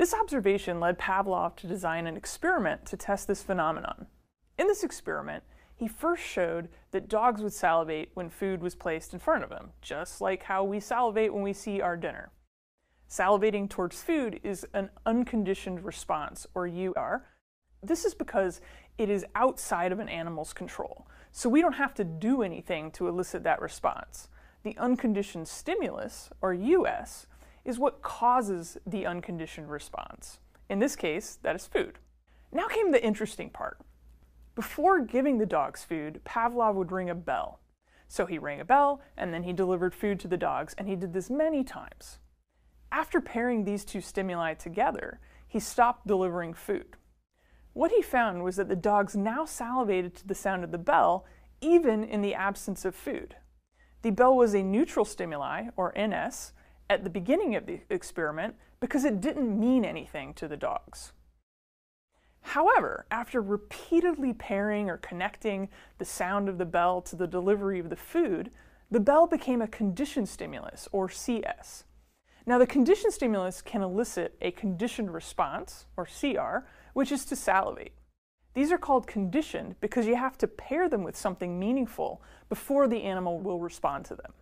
This observation led Pavlov to design an experiment to test this phenomenon. In this experiment, he first showed that dogs would salivate when food was placed in front of them, just like how we salivate when we see our dinner. Salivating towards food is an unconditioned response, or UR. This is because it is outside of an animal's control, so we don't have to do anything to elicit that response. The unconditioned stimulus, or US, is what causes the unconditioned response. In this case, that is food. Now came the interesting part. Before giving the dogs food, Pavlov would ring a bell. So he rang a bell, and then he delivered food to the dogs, and he did this many times. After pairing these two stimuli together, he stopped delivering food. What he found was that the dogs now salivated to the sound of the bell, even in the absence of food. The bell was a neutral stimuli, or NS, at the beginning of the experiment because it didn't mean anything to the dogs. However, after repeatedly pairing or connecting the sound of the bell to the delivery of the food, the bell became a conditioned stimulus, or CS. Now, the conditioned stimulus can elicit a conditioned response, or CR, which is to salivate. These are called conditioned because you have to pair them with something meaningful before the animal will respond to them.